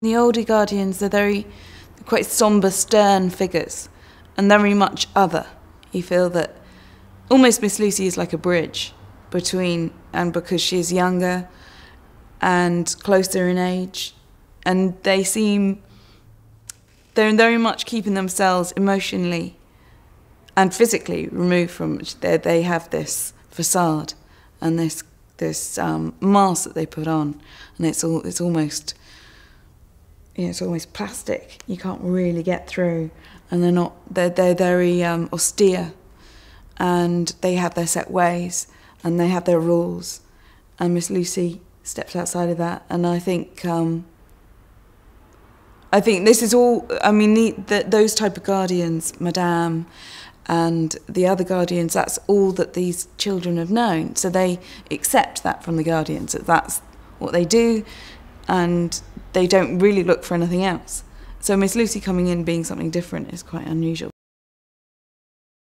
The older guardians are very quite somber, stern figures, and very much other. You feel that almost Miss Lucy is like a bridge between, and because she is younger and closer in age, and they seem they're very much keeping themselves emotionally and physically removed from. They they have this facade and this this um, mask that they put on, and it's all it's almost you know, it's almost plastic. You can't really get through, and they're not. They're they're very um, austere, and they have their set ways, and they have their rules. And Miss Lucy steps outside of that, and I think. Um, I think this is all. I mean, the, the, those type of guardians, Madame, and the other guardians. That's all that these children have known. So they accept that from the guardians. That that's what they do, and they don't really look for anything else. So Miss Lucy coming in being something different is quite unusual.